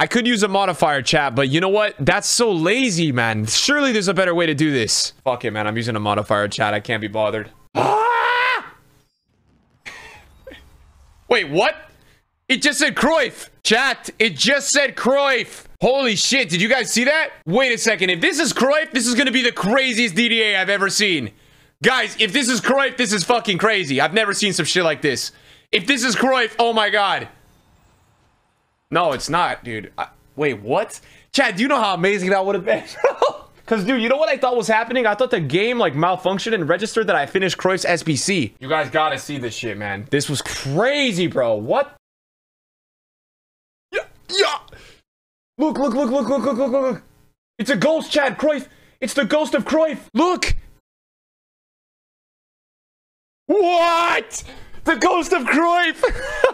I could use a modifier chat, but you know what? That's so lazy, man. Surely there's a better way to do this. Fuck it, man. I'm using a modifier chat. I can't be bothered. Wait, what? It just said Cruyff. Chat, it just said Cruyff. Holy shit, did you guys see that? Wait a second. If this is Cruyff, this is going to be the craziest DDA I've ever seen. Guys, if this is Cruyff, this is fucking crazy. I've never seen some shit like this. If this is Cruyff, oh my god. No, it's not, dude. I, wait, what? Chad, do you know how amazing that would have been? Because, dude, you know what I thought was happening? I thought the game, like, malfunctioned and registered that I finished Cruyff's SBC. You guys gotta see this shit, man. This was crazy, bro. What? Yeah, yeah. Look, look, look, look, look, look, look, look. It's a ghost, Chad. Cruyff. It's the ghost of Cruyff. Look. What? The ghost of Cruyff.